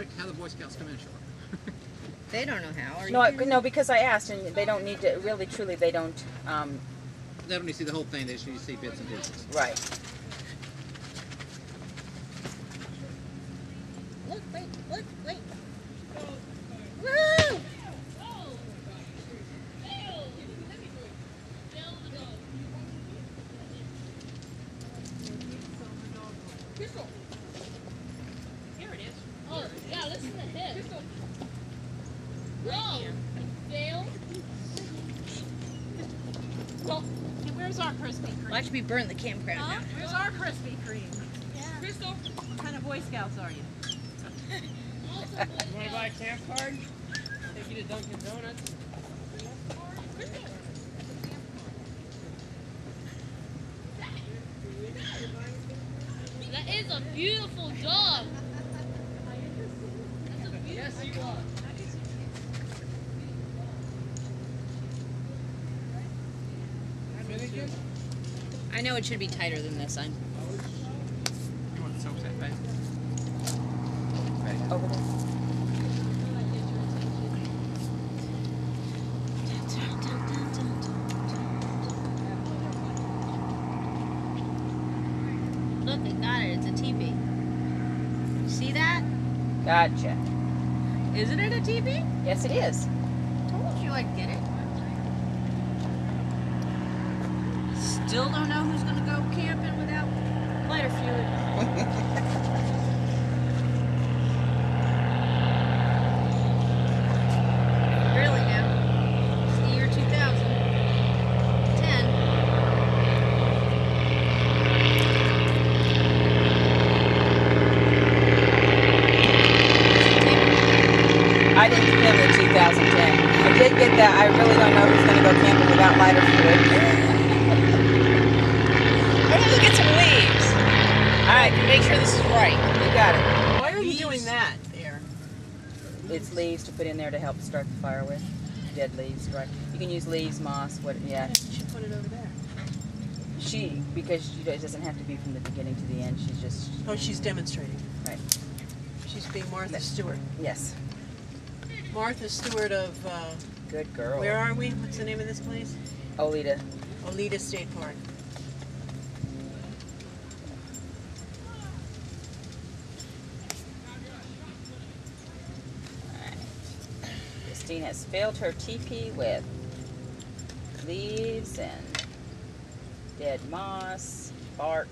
Rick, how the Boy Scouts come in, Sean? They don't know how. Are you No, I, no, because I asked, and they don't need to. Really, truly, they don't. Um, They don't need to see the whole thing, they just need to see bits and pieces. right. Look, wait, look, wait. Woo! Here it is. Oh, yeah, listen to him. Whoa! Fail. Well, hey, where's our Krispy Kreme? Watch me burn the campground Huh? now. Where's our Krispy Kreme? Crystal, what kind of Boy Scouts are you? You want to buy a camp card? Take you to Dunkin' Donuts. That is a beautiful dog. Yes, you are. Dominican? I know it should be tighter than this. I'm. You want the soap set, babe? Over there. Look, I got it. It's a TV. See that? Gotcha. Isn't it a TV? Yes, it is. Told you I'd get it. Still don't know who's gonna go camping without lighter fluid. really now. It's the year 2010. I didn't film the 2010. I did get that. I really don't know who's going to go camping without lighter fluid. Let me look get some leaves. All right, Make sure this is right. you got it. Why are you doing that there? It's leaves to put in there to help start the fire with. Dead leaves, right? You can use leaves, moss, what? Yeah. You should put it over there. She, because she it doesn't have to be from the beginning to the end. She's just Oh, she's demonstrating. Right. She's being Martha Stewart. yes. Martha Stewart of, uh, Good girl. where are we? What's the name of this place? Oleta. Oleta State Park. Christine has filled her teepee with leaves and dead moss, bark.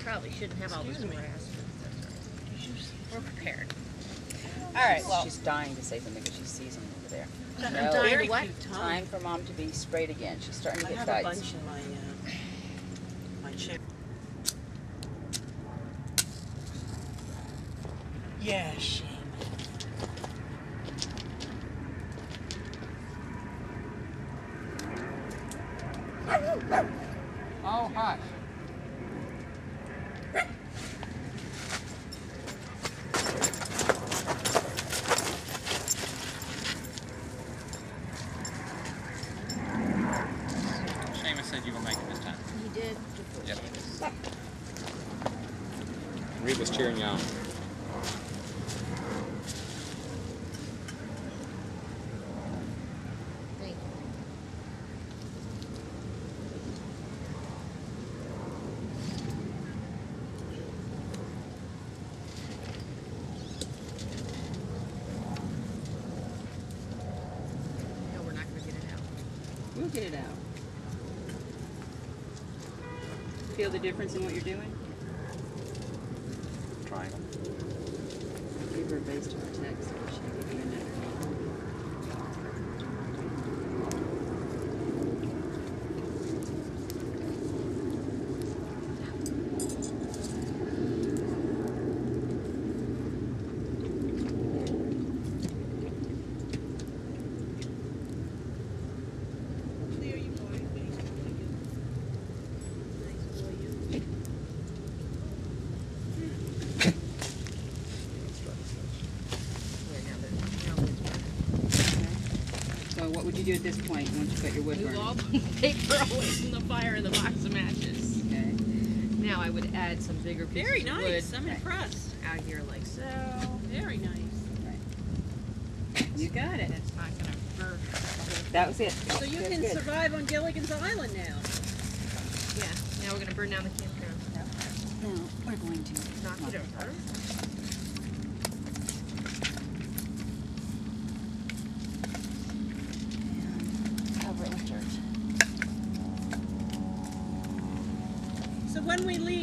Probably shouldn't have all this Excuse me. grass. but that's all right. We're prepared. All right. Well, She's dying to say something because she sees them over there. I'm No. dying Very to what? cute tongue. Time for mom to be sprayed again. She's starting to I get have a bites. bunch in my, uh, my chair. Yeah, shame. Oh, hush. Seamus said you will make it this time. He did. Yep. Reed was cheering you on. No, we're not gonna get it out. We'll get it out. Feel the difference in what you're doing? Triangle. Give her a base to protect so she can give you another. Yeah, now that- now it's So what would you do at this point once you got your wood Move burning? all the paper away from the fire and the box of matches. Okay. Now I would add some bigger pieces Very of nice. I'm impressed. out here like so. Very nice. You got it. It's not gonna burn. That was it. So you That's can good. survive on Gilligan's Island now. Yeah. Now we're gonna burn down the campground. No, we're going to. Knock it over. And cover it with dirt. So when we leave.